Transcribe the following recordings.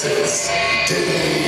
voices today.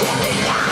Yeah.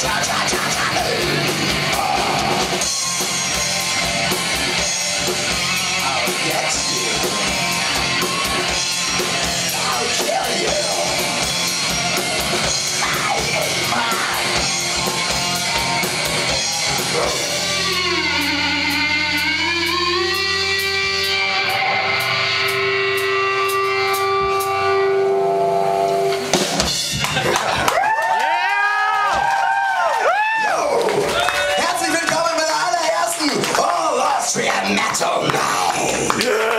cha cha cha Yeah!